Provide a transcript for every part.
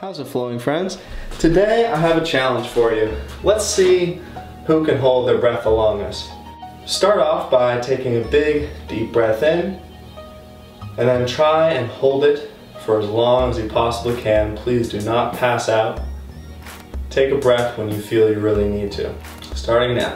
How's it flowing, friends? Today I have a challenge for you. Let's see who can hold their breath the longest. Start off by taking a big, deep breath in, and then try and hold it for as long as you possibly can. Please do not pass out. Take a breath when you feel you really need to. Starting now.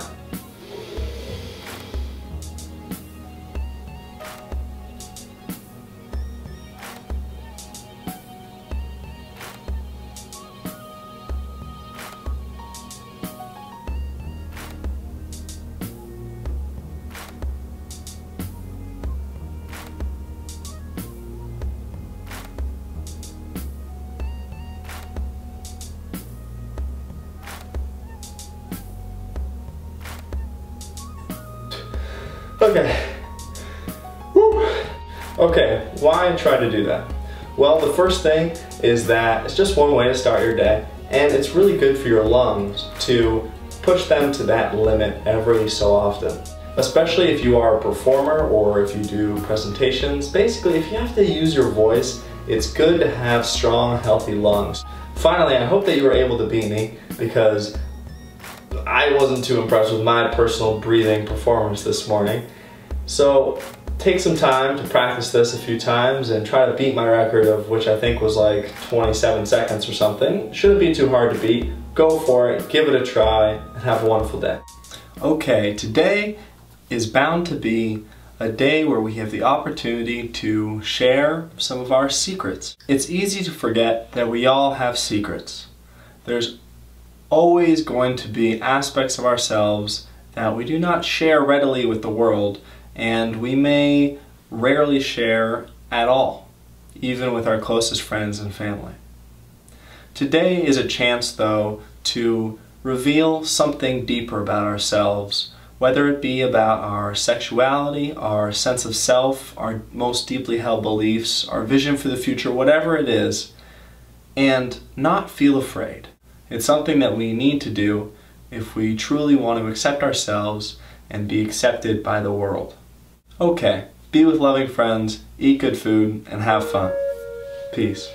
Okay. Whew. Okay, why try to do that? Well, the first thing is that it's just one way to start your day, and it's really good for your lungs to push them to that limit every so often. Especially if you are a performer or if you do presentations. Basically, if you have to use your voice, it's good to have strong, healthy lungs. Finally, I hope that you were able to beat me because I wasn't too impressed with my personal breathing performance this morning. So take some time to practice this a few times and try to beat my record of which I think was like 27 seconds or something. Shouldn't be too hard to beat. Go for it, give it a try, and have a wonderful day. Okay, today is bound to be a day where we have the opportunity to share some of our secrets. It's easy to forget that we all have secrets. There's always going to be aspects of ourselves that we do not share readily with the world, and we may rarely share at all, even with our closest friends and family. Today is a chance, though, to reveal something deeper about ourselves, whether it be about our sexuality, our sense of self, our most deeply held beliefs, our vision for the future, whatever it is, and not feel afraid. It's something that we need to do if we truly want to accept ourselves and be accepted by the world. Okay, be with loving friends, eat good food, and have fun. Peace.